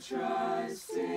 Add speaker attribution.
Speaker 1: trust in